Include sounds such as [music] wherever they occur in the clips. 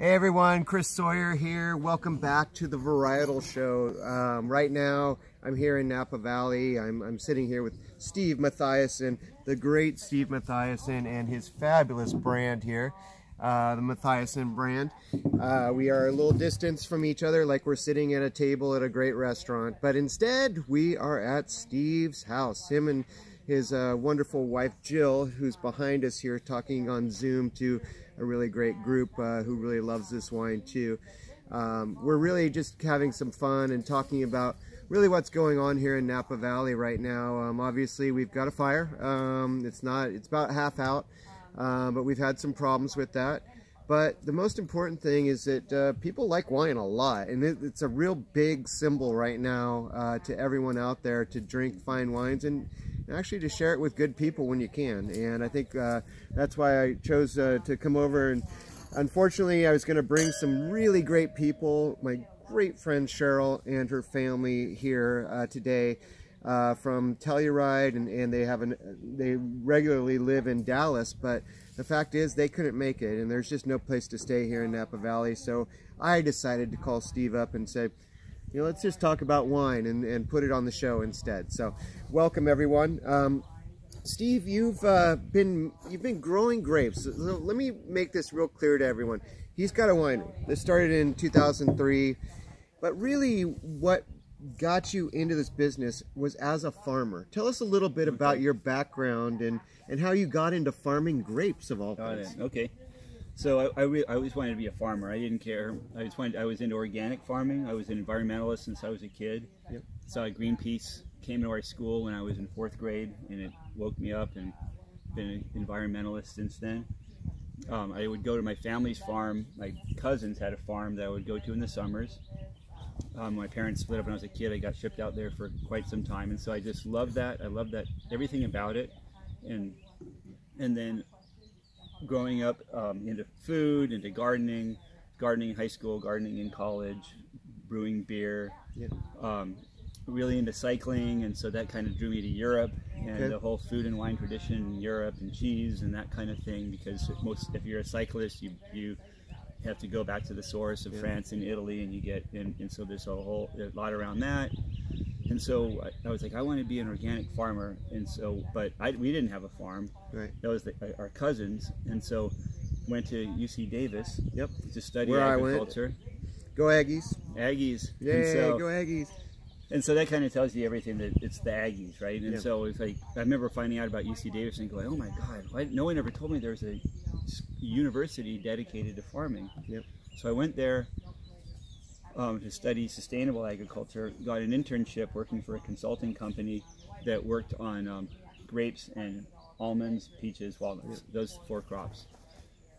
Hey everyone, Chris Sawyer here. Welcome back to the Varietal Show. Um, right now, I'm here in Napa Valley. I'm, I'm sitting here with Steve Matthiasson, the great Steve Matthiasson, and his fabulous brand here, uh, the Matthiasson brand. Uh, we are a little distance from each other, like we're sitting at a table at a great restaurant, but instead, we are at Steve's house. Him and his uh, wonderful wife Jill, who's behind us here talking on Zoom to a really great group uh, who really loves this wine too. Um, we're really just having some fun and talking about really what's going on here in Napa Valley right now. Um, obviously, we've got a fire. Um, it's not, it's about half out, uh, but we've had some problems with that. But the most important thing is that uh, people like wine a lot, and it, it's a real big symbol right now uh, to everyone out there to drink fine wines and actually to share it with good people when you can. And I think uh, that's why I chose uh, to come over. And unfortunately, I was going to bring some really great people, my great friend Cheryl and her family here uh, today. Uh, from Telluride, and, and they have an, they regularly live in Dallas, but the fact is they couldn't make it, and there's just no place to stay here in Napa Valley. So I decided to call Steve up and say, you know, let's just talk about wine and, and put it on the show instead. So welcome everyone. Um, Steve, you've uh, been you've been growing grapes. So let me make this real clear to everyone. He's got a winery that started in 2003, but really what got you into this business was as a farmer. Tell us a little bit about your background and, and how you got into farming grapes of all things. Okay. So I, I, I, always wanted to be a farmer. I didn't care. I just wanted. I was into organic farming. I was an environmentalist since I was a kid. Yep. Saw Greenpeace came to our school when I was in fourth grade, and it woke me up. And been an environmentalist since then. Um, I would go to my family's farm. My cousins had a farm that I would go to in the summers. Um, my parents split up when I was a kid. I got shipped out there for quite some time, and so I just loved that. I loved that everything about it, and and then growing up um, into food, into gardening, gardening in high school, gardening in college, brewing beer, yeah. um, really into cycling, and so that kind of drew me to Europe and okay. the whole food and wine tradition in Europe and cheese and that kind of thing. Because if most, if you're a cyclist, you you have to go back to the source of yeah. France and Italy, and you get and, and so there's a whole a lot around that. And so I, I, was like, I want to be an organic farmer. And so, but I, we didn't have a farm. Right. That was the, uh, our cousins. And so went to UC Davis. Yep. To study Where agriculture. Go Aggies. Aggies. Yeah, so, go Aggies. And so that kind of tells you everything that it's the Aggies, right? And so it's like, I remember finding out about UC Davis and going, oh my God, why, no one ever told me there was a university dedicated to farming. Yep. So I went there um, to study sustainable agriculture, got an internship working for a consulting company that worked on um, grapes and almonds, peaches, walnuts, those four crops.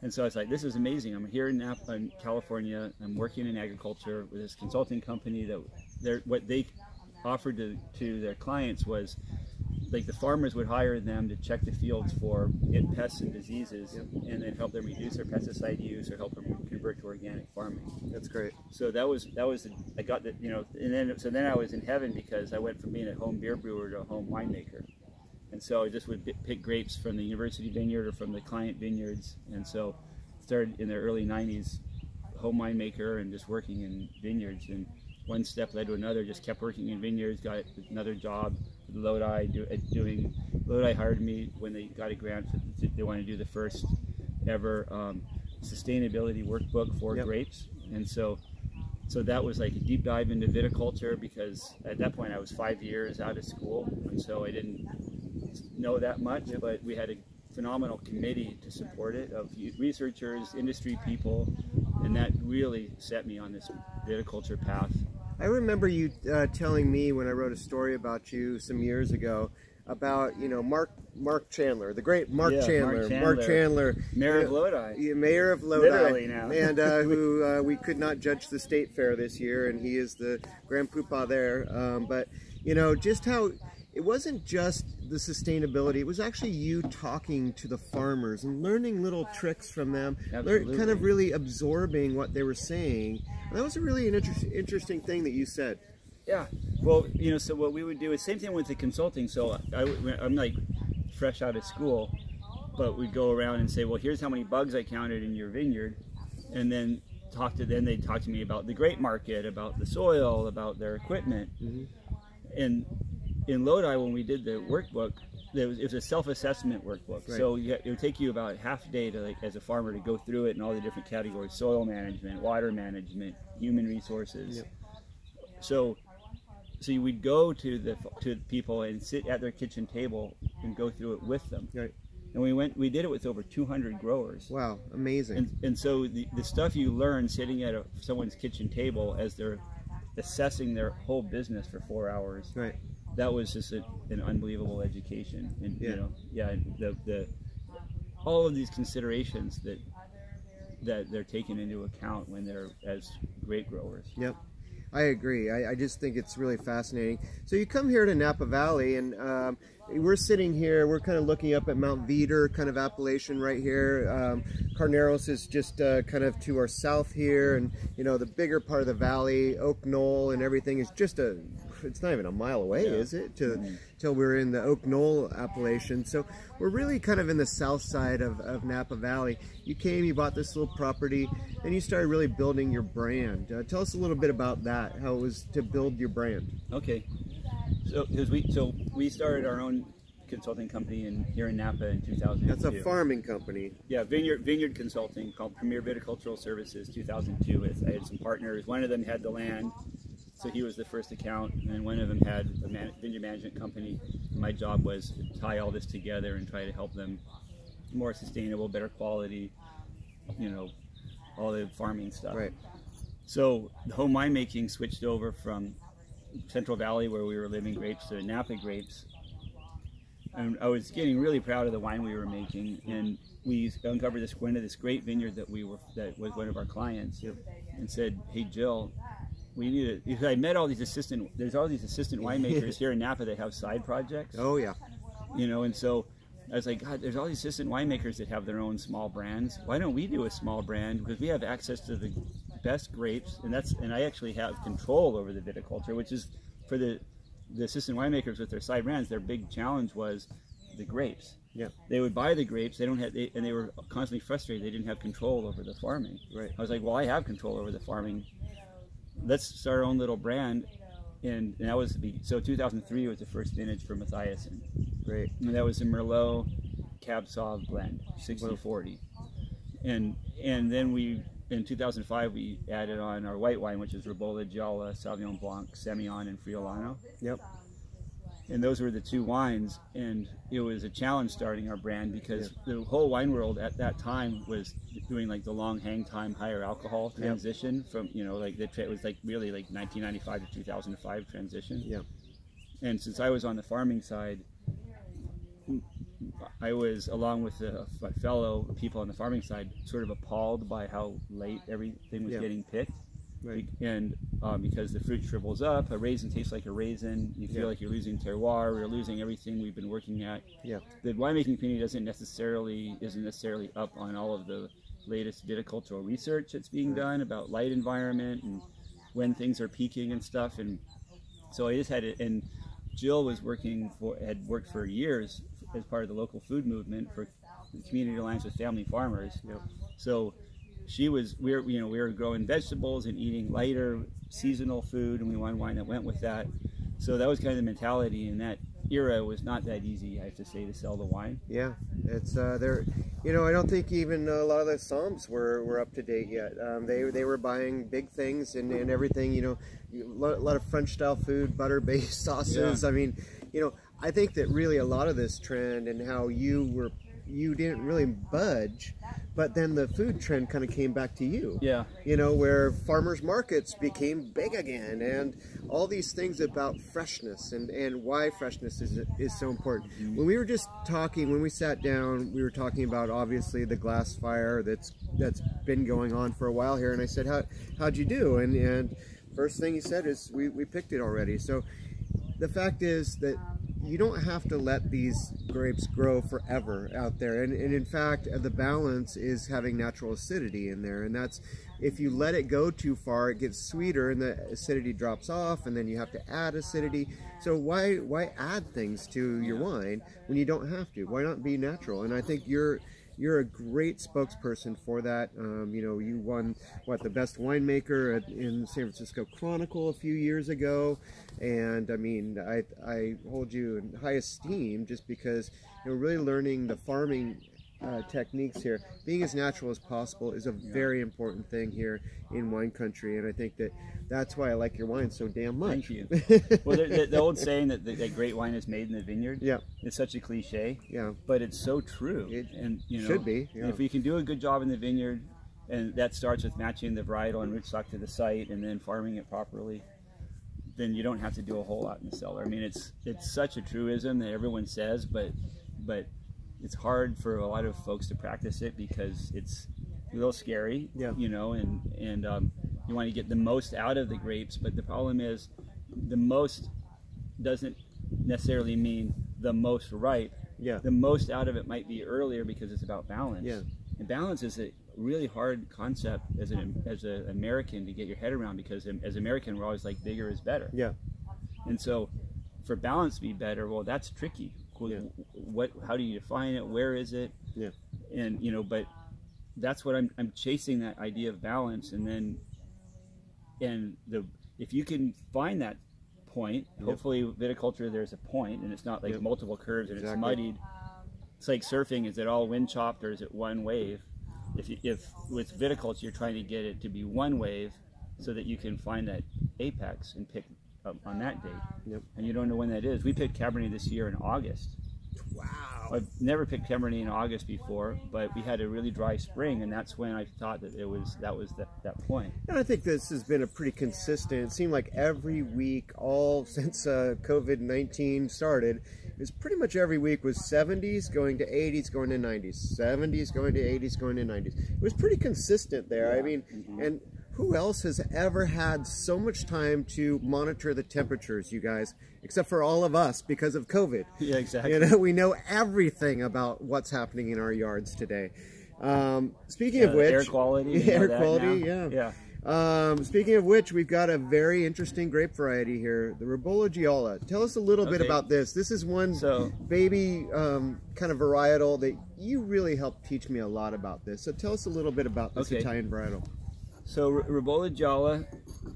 And so I was like, this is amazing. I'm here in, Napa, in California. I'm working in agriculture with this consulting company that what they offered to, to their clients was like the farmers would hire them to check the fields for pests and diseases yep. and then help them reduce their pesticide use or help them convert to organic farming. That's great. So that was that was I got the you know and then so then I was in heaven because I went from being a home beer brewer to a home winemaker. And so I just would pick grapes from the university vineyard or from the client vineyards and so started in the early 90s home winemaker and just working in vineyards and one step led to another just kept working in vineyards got another job Lodi do, uh, doing Lodi hired me when they got a grant. For, they wanted to do the first ever um, sustainability workbook for yep. grapes, and so so that was like a deep dive into viticulture because at that point I was five years out of school, and so I didn't know that much. Yep. But we had a phenomenal committee to support it of researchers, industry people, and that really set me on this viticulture path I remember you uh, telling me when I wrote a story about you some years ago about you know Mark Mark Chandler, the great Mark, yeah, Chandler, Mark Chandler, Mark Chandler, mayor of Lodi, mayor of Lodi, literally now, [laughs] and uh, who [laughs] uh, we could not judge the state fair this year, and he is the grand poobah there. Um, but you know just how it wasn't just the sustainability. It was actually you talking to the farmers and learning little tricks from them, kind of really absorbing what they were saying. And that was a really an inter interesting thing that you said. Yeah. Well, you know, so what we would do is same thing with the consulting. So I, I'm like fresh out of school, but we'd go around and say, well, here's how many bugs I counted in your vineyard. and then talk to them, they'd talk to me about the grape market, about the soil, about their equipment, Mhm. and in Lodi when we did the workbook. There was, it was a self-assessment workbook, Right. so you, it would take you about half a day to, like, as a farmer, to go through it and all the different categories: soil management, water management, human resources. Yep. So, so you would go to the to people and sit at their kitchen table and go through it with them. Right. And we went, we did it with over 200 growers. Wow, amazing. And, and so the, the stuff you learn sitting at a, someone's kitchen table as they're assessing their whole business for four hours, right. That was just a, an unbelievable education. And Yeah. you know, yeah, the, the all of these considerations that that they're taking into account when they're as grape growers. Yep. I agree. I, I just think it's really fascinating. So you come here to Napa Valley, and um, we're sitting here. We're kind of looking up at Mount Veeder, kind of appellation right here. Um, Carneros is just uh, kind of to our south here, and you know the bigger part of the valley, Oak Knoll, and everything is just a. It's not even a mile away, Yeah. is it? To till we're in the Oak Knoll appellation. So we're really kind of in the south side of, of Napa Valley. You came, you bought this little property, and you started really building your brand. Uh, tell us a little bit about that, how it was to build your brand. Okay. So we so we started our own consulting company in here in Napa in 2002. That's a farming company. Yeah, Vineyard Vineyard Consulting called Premier Viticultural Services 2002. I had some partners. One of them had the land, so he was the first account, and then one of them had a man, vineyard management company. My job was to tie all this together and try to help them more sustainable, better quality, you know, all the farming stuff. Right. So the home winemaking switched over from Central Valley, where we were living grapes, to Napa grapes. And I was getting really proud of the wine we were making, and we uncovered this went to this great vineyard that we were that was one of our clients, Yep. and said, "Hey Jill, we need to." Because I met all these assistant. There's all these assistant winemakers here in Napa that have side projects Oh yeah. you know and so i was like god there's all these assistant winemakers that have their own small brands why don't we do a small brand because we have access to the best grapes and that's and i actually have control over the viticulture which is for the the assistant winemakers with their side brands their big challenge was the grapes Yeah. they would buy the grapes they don't have they, and they were constantly frustrated they didn't have control over the farming Right. i was like well i have control over the farming let's start our own little brand and, and that was the so 2003 was the first vintage for Matthiasson. Great. And that was a Merlot Cab Sauv blend, 60-40. And and then we in 2005 we added on our white wine, which is Ribolla, Gialla, Sauvignon Blanc, Semillon, and Friulano. Yep. And those were the two wines, and it was a challenge starting our brand because the whole wine world at that time was doing like the long hang time, higher alcohol transition from you know like the it was like really like 1995 to 2005 transition. Yep. And since I was on the farming side, I was, along with the, my fellow people on the farming side, sort of appalled by how late everything was Yeah. getting picked. Right. And um, because the fruit shrivels up, a raisin tastes like a raisin. You feel Yeah. like you're losing terroir. We're losing everything we've been working at. Yeah. The winemaking community doesn't necessarily isn't necessarily up on all of the latest viticultural research that's being done about light environment and when things are peaking and stuff. And so I just had it. And Jill was working for had worked for years as part of the local food movement for the Community Alliance with Family Farmers. Yep. So she was we were you know we were growing vegetables and eating lighter seasonal food, and we wanted wine that went with that. So that was kind of the mentality in that era. Was not that easy, I have to say, to sell the wine. Yeah, it's uh, there. You know, I don't think even a lot of the somms were, were up to date yet. Um, they they were buying big things and, and everything. You know, a lot, lot of French style food, butter [laughs] based sauces. I mean, you know, I think that really a lot of this trend and how you were you didn't really budge, but then the food trend kind of came back to you Yeah, you know, where farmers markets became big again, and all these things about freshness and, and why freshness is, is so important. Mm-hmm. When we were just talking, when we sat down, we were talking about obviously the glass fire that's that's been going on for a while here, and I said, How, how'd you do? And, and first thing he said is, we, we picked it already. So the fact is that you don't have to let these grapes grow forever out there. And, and in fact the balance is having natural acidity in there. And that's if you let it go too far it gets sweeter and the acidity drops off and then you have to add acidity. So why why add things to your wine when you don't have to? Why not be natural? And i think you're you're a great spokesperson for that. Um, you know, you won what the best winemaker at, in San Francisco Chronicle a few years ago, and I mean, I I hold you in high esteem just because you're really learning the farming uh, techniques here. Being as natural as possible is a very important thing here in wine country, and I think that that's why I like your wine so damn much. Thank you. [laughs] well, the, the, the, old saying that, that great wine is made in the vineyard. Yeah. It's such a cliche. Yeah. But it's so true. It and you know, should be. Yeah. If we can do a good job in the vineyard, and that starts with matching the varietal and rootstock to the site, and then farming it properly, then you don't have to do a whole lot in the cellar. I mean, it's it's such a truism that everyone says, but but it's hard for a lot of folks to practice it because it's a little scary, Yeah. you know, and and um, you want to get the most out of the grapes, but the problem is the most doesn't necessarily mean the most ripe. Yeah. The most out of it might be earlier because it's about balance. Yeah. And balance is a really hard concept as an as an American to get your head around because as American we're always like bigger is better. Yeah. And so, for balance to be better, well, that's tricky. Yeah. What? How do you define it? Where is it? Yeah. And you know, but that's what I'm. I'm chasing that idea of balance, and then, and the if you can find that point, hopefully viticulture there's a point, and it's not like multiple curves and it's muddied. It's like surfing. Is it all wind chopped or is it one wave? If you, if with viticulture you're trying to get it to be one wave, so that you can find that apex and pick up on that date Yep. and you don't know when that is. We picked Cabernet this year in August. Wow. I've never picked Cabernet in August before, but we had a really dry spring, and that's when I thought that it was that was the, that point. And I think this has been a pretty consistent. It seemed like every week, all [laughs] since uh, COVID nineteen started, it was pretty much every week was 70s going to 80s, going to 90s, 70s going to 80s, going to 90s. It was pretty consistent there. I mean, and who else has ever had so much time to monitor the temperatures, you guys, except for all of us because of COVID? [laughs] Yeah, exactly. You know, we know everything about what's happening in our yards today. Um, speaking of Uh, which, air quality, [laughs] air quality, now. yeah, Yeah. Um, speaking of which, we've got a very interesting grape variety here, the Ribolla Gialla. Tell us a little bit about this. This is one So- baby um, kind of varietal that you really helped teach me a lot about this. So tell us a little bit about this Okay. Italian varietal. So R- Ribolla Gialla,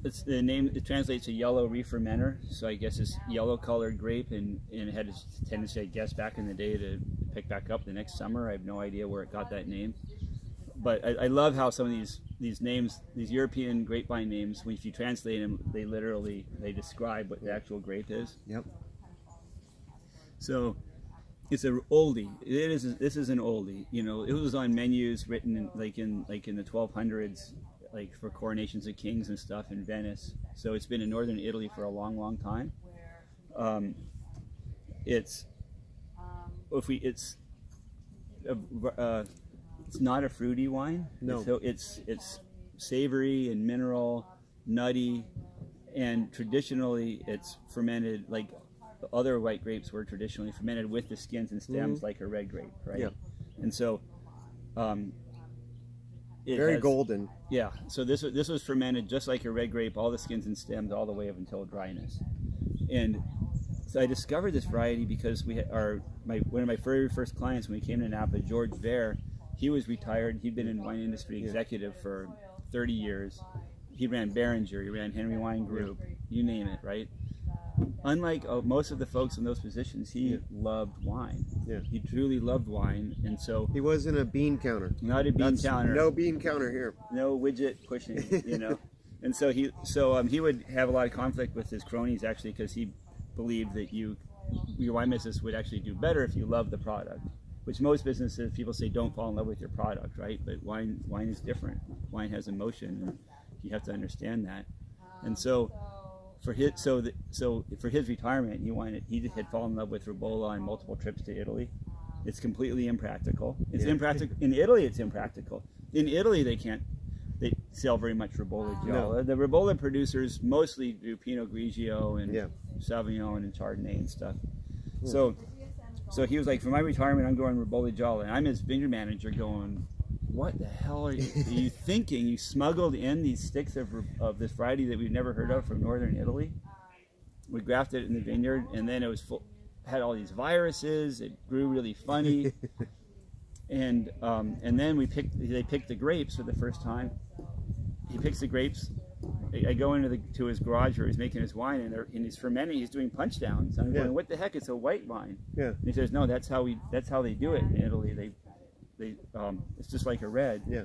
it's the name. It translates to yellow refermenter. So I guess it's yellow colored grape, and, and it had a tendency, I guess, back in the day to pick back up the next summer. I have no idea where it got that name, but I, I love how some of these these names, these European grapevine names, when if you translate them, they literally they describe what the actual grape is. Yep. So it's an oldie. It is. This is an oldie. You know, it was on menus written in, like in like in the 1200s, like for coronations of kings and stuff in Venice. So it's been in northern Italy for a long, long time. Um, it's if we it's a, uh, it's not a fruity wine. No. So it's it's savory and mineral, nutty, and traditionally it's fermented like other white grapes were traditionally fermented with the skins and stems like a red grape, right? Yeah. And so, um, it Very has- golden. yeah, so this was- this was fermented just like a red grape, all the skins and stems, all the way up until dryness. And so I discovered this variety because we had our my one of my very first clients when we came to Napa, George Vare, he was retired. He'd been in wine industry executive for 30 years. He ran Beringer, he ran Henry Wine Group, you name it, right? Unlike uh, most of the folks in those positions, he Yeah. loved wine. Yeah. He truly loved wine, and so He wasn't a bean counter. not a bean That's counter No bean counter here. no widget pushing, you know. [laughs] and so he, so um, he would have a lot of conflict with his cronies actually because he believed that you, your wine business would actually do better if you love the product. Which most businesses, people say, don't fall in love with your product, right? But wine, wine is different. Wine has emotion, and you have to understand that. And so, for his, so the, so for his retirement, he wanted, he had fallen in love with Ribolla on multiple trips to Italy. It's completely impractical. It's Yeah. impractical in Italy. It's impractical. In Italy, they can't they sell very much Ribolla Gialla. Uh, the Ribolla producers mostly do Pinot Grigio and Yeah. Sauvignon and Chardonnay and stuff. Hmm. So, so he was like, for my retirement, I'm going Ribolla Gialla. And I'm his vineyard manager going, what the hell are you, are you [laughs] thinking? You smuggled in these sticks of, of this variety that we've never heard of from northern Italy. We grafted it in the vineyard, and then it was full, had all these viruses. It grew really funny. [laughs] and um, and then we picked. They picked the grapes for the first time. He picks the grapes. I, I go into the to his garage where he's making his wine, and, and he's fermenting. He's doing punch downs. I'm Yeah. going, what the heck? It's a white wine. Yeah. And he says, no, that's how we. That's how they do it in Italy. They, they. Um, it's just like a red. Yeah.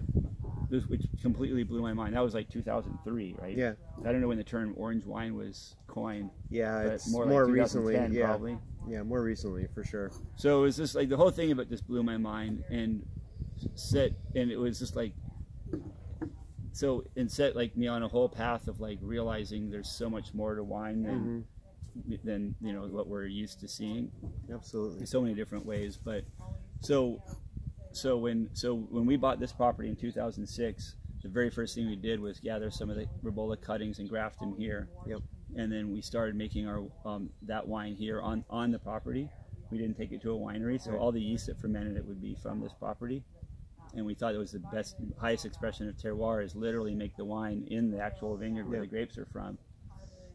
This, which completely blew my mind. That was like 2003, right? Yeah. I don't know when the term orange wine was coined, Yeah. It's more, more, like recently. Yeah. probably. Yeah. More recently, for sure. So it was just like the whole thing about this blew my mind and set, and it was just like, so and set like me on a whole path of like realizing there's so much more to wine than than you know what we're used to seeing Absolutely. in so many different ways. But so so when so when we bought this property in 2006, the very first thing we did was gather some of the Ribolla cuttings and graft them here. Yep. And then we started making our um, that wine here on on the property. We didn't take it to a winery, so all the yeast that fermented it would be from this property. And we thought it was the best, highest expression of terroir is literally make the wine in the actual vineyard where the grapes are from.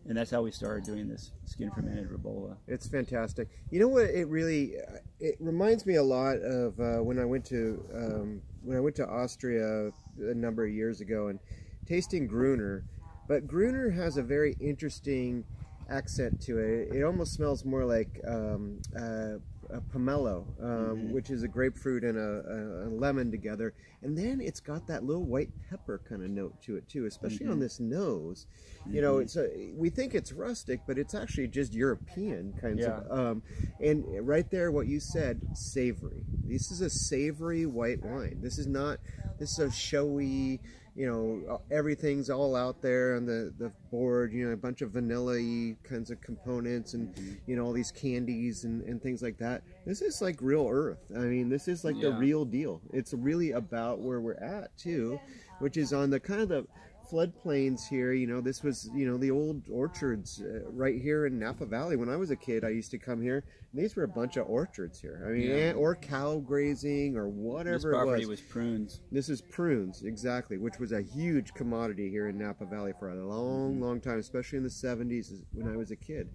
And that's how we started doing this skin fermented Ribolla. It's fantastic. You know what? It really it reminds me a lot of uh, when I went to um, when I went to Austria a number of years ago and tasting Gruner. But Gruner has a very interesting accent to it. It almost smells more like um, uh, a pomelo, um, which is a grapefruit and a, a, a lemon together, and then it's got that little white pepper kind of note to it too, especially on this nose. You know, it's a, we think it's rustic, but it's actually just European kinds of. Um, and right there, what you said, savory. This is a savory white wine. This is not. This is a showy. You know, everything's all out there on the the board. You know, a bunch of vanilla kinds of components, and mm-hmm. you know all these candies and, and things like that. This is like real earth. I mean, this is like the real deal. It's really about where we're at too, which is on the kind of the floodplains here. You know, this was you know the old orchards uh, right here in Napa Valley. When I was a kid, I used to come here. And these were a bunch of orchards here. I mean, Yeah. or cow grazing or This whatever it property was. was prunes. This is prunes, exactly, which was a huge commodity here in Napa Valley for a long, long time, especially in the 70s when I was a kid.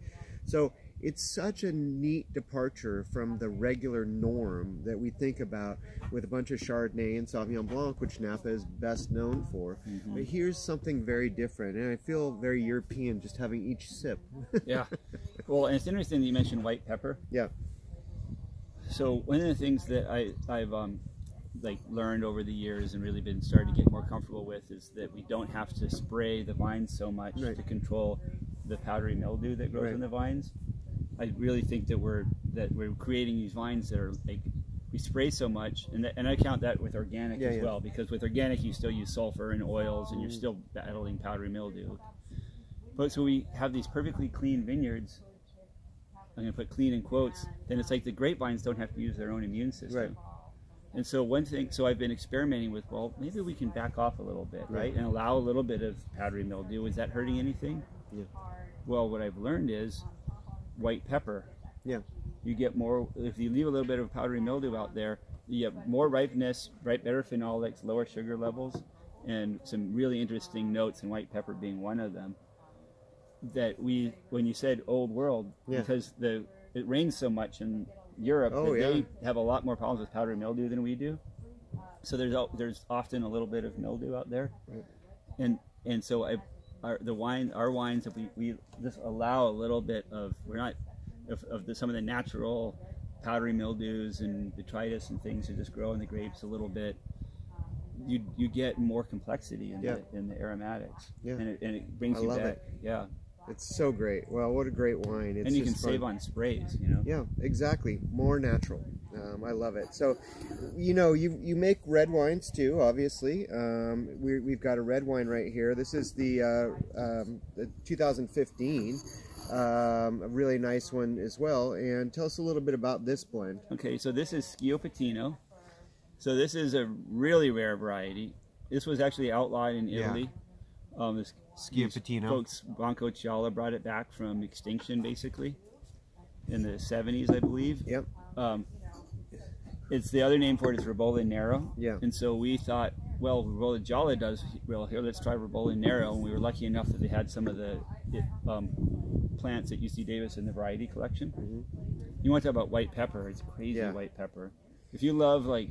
So it's such a neat departure from the regular norm that we think about with a bunch of Chardonnay and Sauvignon Blanc, which Napa is best known for. But here's something very different, and I feel very European just having each sip. [laughs] Yeah. well, and it's interesting that you mentioned white pepper. yeah, So one of the things that I, I've um, like learned over the years and really been starting to get more comfortable with is that we don't have to spray the vines so much Right. to control the powdery mildew that grows Right. in the vines. I really think that we're that we're creating these vines that are like we spray so much, and that, and I count that with organic Yeah, as yeah. well because with organic you still use sulfur and oils, and you're still battling powdery mildew. But so we have these perfectly clean vineyards. I'm going to put clean in quotes. Then it's like the grapevines don't have to use their own immune system. Right. And so one thing, so I've been experimenting with, well, maybe we can back off a little bit, right, and allow a little bit of powdery mildew. Is that hurting anything? Yeah. Well, what I've learned is white pepper. Yeah. You get more if you leave a little bit of powdery mildew out there. You get more ripeness, right, better phenolics, lower sugar levels, and some really interesting notes, and white pepper being one of them. That we, when you said old world, Yeah. because the it rains so much in Europe Oh, that yeah. they have a lot more problems with powdery mildew than we do. So there's there's often a little bit of mildew out there, Right. and and so I, our the wine our wines if we, we just allow a little bit of we're not of, of the, some of the natural powdery mildews and detritus and things that just grow in the grapes a little bit. You, you get more complexity in, Yeah. the, in the aromatics, Yeah. and, it, and it brings I you love back. it. Yeah, It's so great. Well, what a great wine. It's and you can fun. save on sprays. You know. Yeah, exactly. More natural. Um, I love it. So, you know, you you make red wines too. Obviously, um, we, we've got a red wine right here. This is the, uh, um, the 2015, um, a really nice one as well. And tell us a little bit about this blend. Okay, so this is Schioppettino. So this is a really rare variety. This was actually outlawed in Yeah. Italy. Um, this, these Schioppettino. Folks, Banco Ciala brought it back from extinction, basically, in the 70s, I believe. Yep. It's the other name for it is Ribolla Nero. Yeah. And so we thought, well, Ribolla Gialla does well here. Let's try Ribolla Nero. And we were lucky enough that they had some of the um, plants at UC Davis in the variety collection. You want to talk about white pepper? It's crazy Yeah. white pepper. If you love like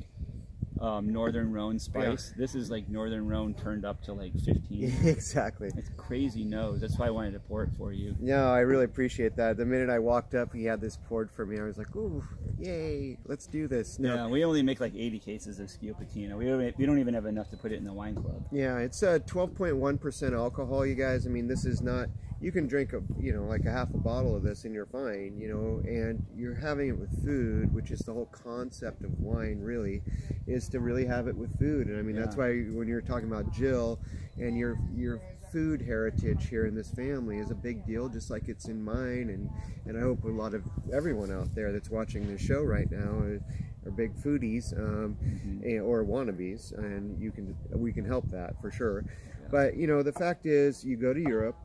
um, Northern Rhone spice. This is like Northern Rhone turned up to like 15. [laughs] exactly. It's crazy nose. That's why I wanted to pour it for you. No, I really appreciate that. The minute I walked up, he had this poured for me. I was like, "Ooh, yay! Let's do this." No, Yeah, we only make like 80 cases of Schioppettino. We don't, we don't even have enough to put it in the wine club. Yeah, it's uh, 12.1% alcohol, you guys. I mean, this is not, you can drink, a, you know, like a half a bottle of this and you're fine, you know, and you're having it with food, which is the whole concept of wine, really, is to really have it with food. And I mean, that's why when you're talking about Jill and your, your food heritage here in this family is a big deal, just like it's in mine. And, and I hope a lot of everyone out there that's watching this show right now are, are big foodies um, eh, or wannabes, and you can we can help that for sure. But you know, the fact is, you go to Europe,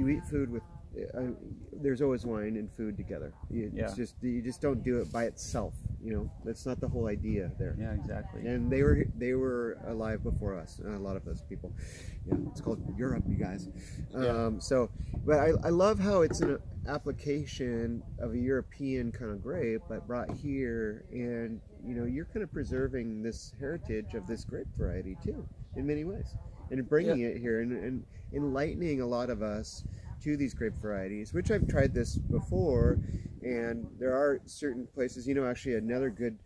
you eat food with. Uh, there's always wine and food together. You, Yeah. It's just you just don't do it by itself. You know, that's not the whole idea there. Yeah, exactly. And they were they were alive before us. A lot of those people. Yeah, it's called Europe, you guys. Um, so, but I, I love how it's an application of a European kind of grape, but brought here, and you know, you're kind of preserving this heritage of this grape variety too, in many ways, and bringing it here and, and enlightening a lot of us to these grape varieties, which I've tried this before, and there are certain places, you know, actually another good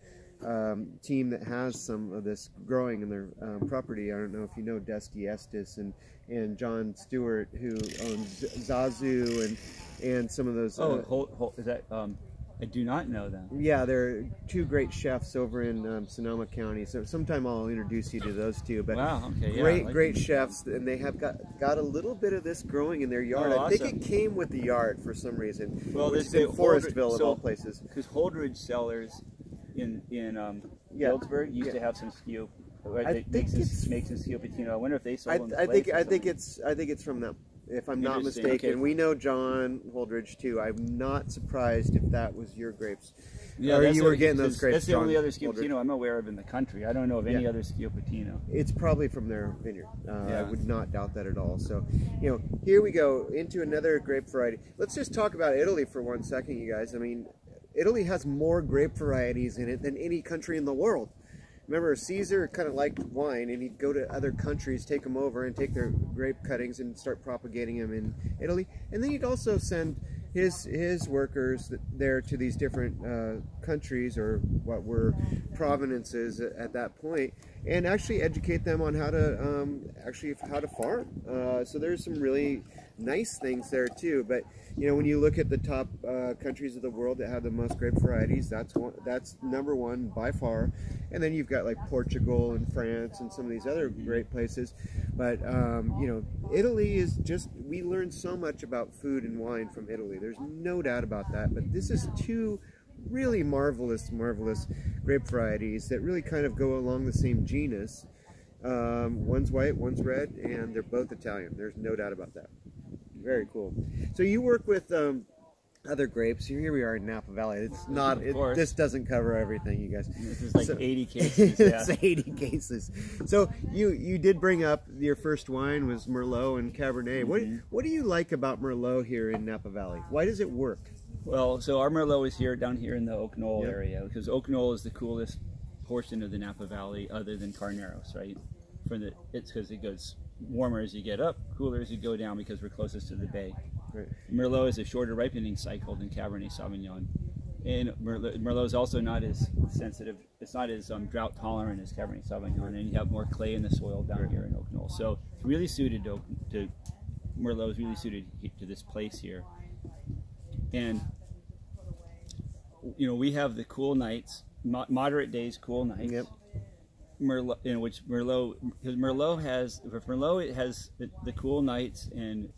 um, team that has some of this growing in their um, property. I don't know if you know Duskie Estes and, and John Stewart, who owns Zazu and and some of those. oh, uh, hold, hold, is that? Um, I do not know them. yeah, they're two great chefs over in um, Sonoma County. So sometime I'll introduce you to those two. But Wow. Okay. Yeah. Great, like great them. chefs, and they have got got a little bit of this growing in their yard. Oh, I think it came with the yard for some reason. Well, which this is in Forestville of so- all places. Because Holdredge Cellars in in um, Yeah. Healdsburg used Yeah. to have some skew. Right, I think makes some, it's- makes some Schioppettino. I wonder if they sold I, them. I think I think it's I think it's from them. If I'm not mistaken, okay. we know John Holdredge too. I'm not surprised if that was your grapes. Yeah, or you were getting those grapes. That's the only John other Holdredge. Schioppettino I'm aware of in the country. I don't know of any Yeah. other Schioppettino. It's probably from their vineyard. Uh, I would not doubt that at all. So, you know, here we go into another grape variety. Let's just talk about Italy for one second, you guys. I mean, Italy has more grape varieties in it than any country in the world. Remember, Caesar kind of liked wine, and he'd go to other countries, take them over, and take their grape cuttings and start propagating them in Italy. And then he'd also send his his workers there to these different uh, countries or what were provinces at that point, and actually educate them on how to um, actually how to farm. Uh, so there's some really nice things there too. But you know, when you look at the top uh, countries of the world that have the most grape varieties, that's one, that's number one by far. And then you've got like Portugal and France and some of these other great places. But um, you know, Italy is just we learn so much about food and wine from Italy. There's no doubt about that. But this is two really marvelous, marvelous grape varieties that really kind of go along the same genus. Um, one's white, one's red, and they're both Italian. There's no doubt about that. Very cool. So you work with um, other grapes. Here we are in Napa Valley. It's not. It, this doesn't cover everything, you guys. This is like So- 80 [laughs] cases. Yeah. it's 80 cases. So you you did bring up your first wine was Merlot and Cabernet. What Mm-hmm. what do you like about Merlot here in Napa Valley? Why does it work? Well, so our Merlot is here down here in the Oak Knoll Yep. area because Oak Knoll is the coolest portion of the Napa Valley other than Carneros, right? For the it's because it goes warmer as you get up, cooler as you go down because we're closest to the bay. Right. Merlot is a shorter ripening cycle than Cabernet Sauvignon. And Merlot, Merlot is also not as sensitive, it's not as um, drought tolerant as Cabernet Sauvignon, and you have more clay in the soil down here in Oak Knoll. So it's really suited to, to Merlot is really suited to this place here. And you know, we have the cool nights, mo- moderate days, cool nights. Yep. Merlot, in which Merlot, because Merlot has, for Merlot, it has the, the cool nights and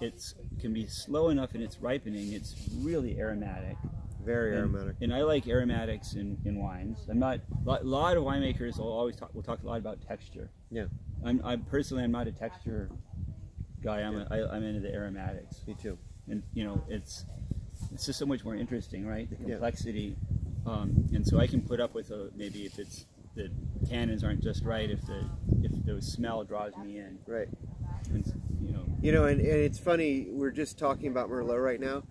it can be slow enough in its ripening. It's really aromatic. Very And- aromatic. And I like aromatics in, in wines. I'm not a lot of winemakers will always talk will talk a lot about texture. Yeah. I'm, I'm personally I'm not a texture guy. I'm a, I, I'm into the aromatics, Me too. and you know it's it's just so much more interesting, right? The Yeah. complexity, um, and so I can put up with a, maybe if it's the tannins aren't just right, if the if the smell draws me in, Right. and, you know. You know, and, and it's funny. We're just talking about Merlot right now.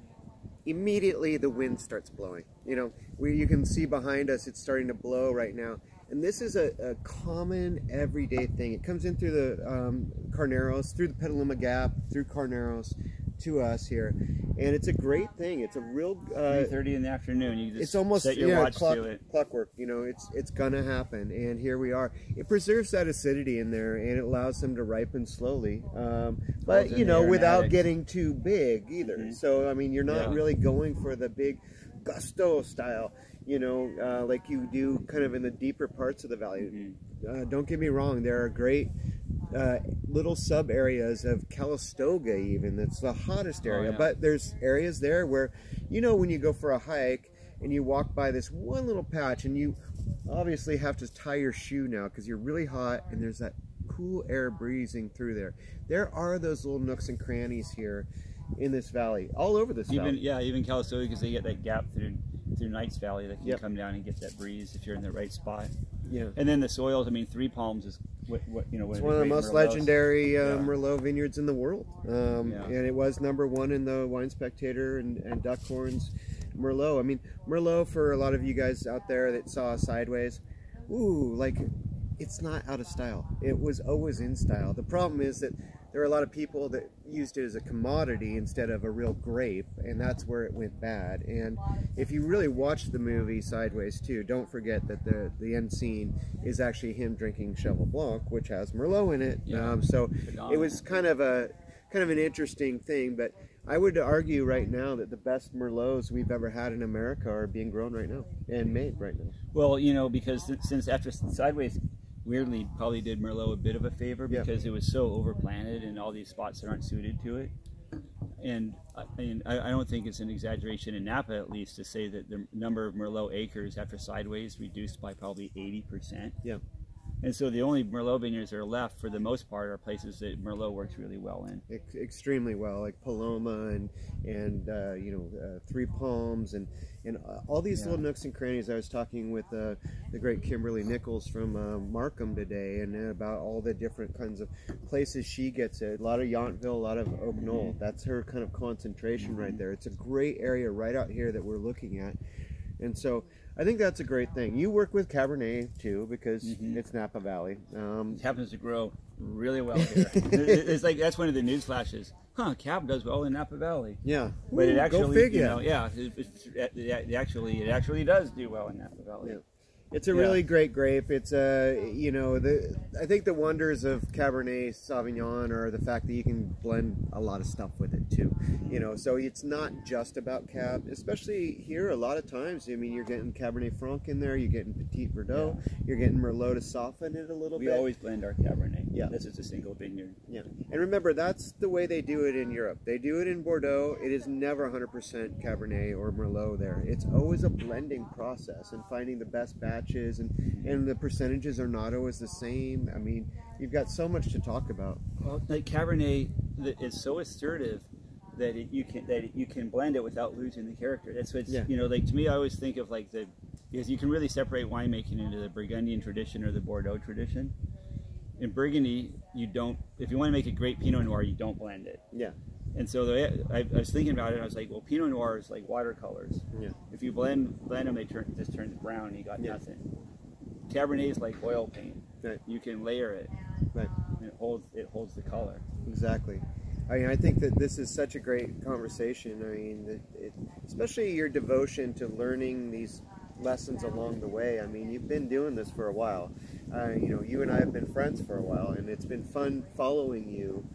Immediately, the wind starts blowing. You know, we you can see behind us. It's starting to blow right now, and And this is a, a common everyday thing. It comes in through the um, Carneros, through the Petaluma Gap, through Carneros to us here, and it's a great thing. It's a real. Uh, Three thirty in the afternoon. You just it's almost set your yeah, watch clock, to it. clockwork. You know, it's it's gonna happen, and here we are. It preserves that acidity in there, and it allows them to ripen slowly. Um, but you know, without getting too big either. Mhm. So I mean, you're not Yeah. really going for the big gusto style. You know, uh, like you do kind of in the deeper parts of the valley. Mhm. Uh, don't get me wrong, there are great uh, little sub areas of Calistoga, even that's the hottest Oh, area. yeah. But there's areas there where, you know, when you go for a hike and you walk by this one little patch, and you obviously have to tie your shoe now because you're really hot, and there's that cool air breezing through there. There are those little nooks and crannies here in this valley, all over this Even valley. yeah, even Calistoga because they get that gap through through Knights Valley that can Yep. come down and get that breeze if you're in the right spot. Yeah. And then the soils. I mean, Three Palms is what, what you know. It's one of the most legendary uh, Yeah. Merlot vineyards in the world, um, Yeah. and it was number one in the Wine Spectator and, and Duckhorns Merlot. I mean, Merlot for a lot of you guys out there that saw Sideways, ooh, like it's not out of style. It was always in style. The problem is that there are a lot of people that used it as a commodity instead of a real grape, and that's where it went bad. And if you really watch the movie Sideways too, don't forget that the the end scene is actually him drinking Cheval Blanc, which has Merlot in it. Yeah. Um, so it was kind of a kind of an interesting thing, but I would argue right now that the best Merlots we've ever had in America are being grown right now and made right now. Well, you know, because since after Sideways, weirdly probably did Merlot a bit of a favor Yeah. because it was so overplanted and all these spots that aren't suited to it. And I, and I I don't think it's an exaggeration in Napa, at least, to say that the number of Merlot acres after Sideways reduced by probably eighty percent. Yeah. And so the only Merlot vineyards that are left, for the most part, are places that Merlot works really well in. Ex- extremely well, like Paloma and and uh, you know uh, Three Palms and and uh, all these Yeah. little nooks and crannies. I was talking with uh, the great Kimberlee Nicholls from uh, Markham today, and uh, about all the different kinds of places she gets it. A lot of Yountville, a lot of Oak Knoll. Mm-hmm. That's her kind of concentration right there. It's a great area right out here that we're looking at, and so. I think that's a great thing. You work with Cabernet too because Mhm. it's Napa Valley. Um, It happens to grow really well here. [laughs] It's like that's one of the news flashes. Huh, Cab does well in Napa Valley. yeah, But it Ooh, actually, go figure. you know, yeah, it, it, it actually, it actually does do well in Napa Valley. Yeah. It's a Yeah. really great grape. It's a, you know, the I think the wonders of Cabernet Sauvignon are the fact that you can blend a lot of stuff with it too. You know, so it's not just about Cab, especially here. A lot of times, I mean, you're getting Cabernet Franc in there, you're getting Petit Verdot, you're getting Merlot to soften it a little We bit. We always blend our Cabernet. Yeah. This is a single vineyard. Yeah, and remember that's the way they do it in Europe. They do it in Bordeaux. It is never 100% Cabernet or Merlot there. It's always a blending process and finding the best batches, and and the percentages are not always the same. I mean, you've got so much to talk about. Well, like Cabernet is so assertive that it, you can that you can blend it without losing the character. That's what's Yeah. you know like to me. I always think of like the because you can really separate winemaking into the Burgundian tradition or the Bordeaux tradition. In Burgundy, you don't. If you want to make a great Pinot Noir, you don't blend it. Yeah, And so the, I, I was thinking about it. and I was like, well, Pinot Noir is like watercolors. yeah, If you blend blend them, they turn just turns brown. and You got Yeah. nothing. Cabernet is like oil paint. Right. You can layer it. right. It holds it holds the color. Exactly. I mean, I think that this is such a great conversation. I mean, it, it, especially your devotion to learning these lessons along the way. I mean, you've been doing this for a while. Uh, you know, you and I have been friends for a while, and it's been fun following you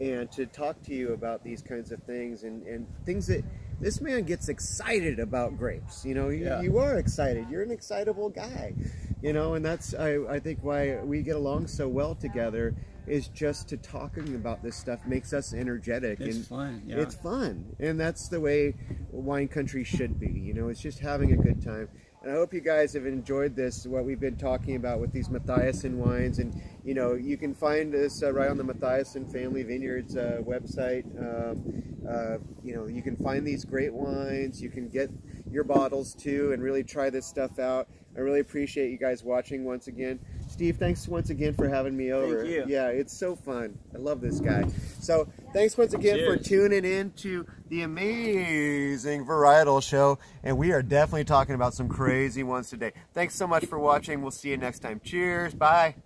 and to talk to you about these kinds of things and, and things that this man gets excited about grapes. You know, you, you are excited. You're an excitable guy. You know, and that's I, I think why we get along so well together is just to talking about this stuff makes us energetic It's and fun. Yeah. it's fun and that's the way wine country should be you know it's just having a good time and i hope you guys have enjoyed this what we've been talking about with these Matthiasson wines. And you know you can find this uh, right on the Matthiasson family vineyards uh, website. Um, uh, you know you can find these great wines. You can get your bottles too and really try this stuff out i really appreciate you guys watching once again Steve, thanks once again for having me over. Thank you. Yeah, it's so fun. I love this guy. So thanks once again for tuning in to the amazing Varietal Show. And we are definitely talking about some crazy ones today. Thanks so much for watching. We'll see you next time. Cheers. Bye.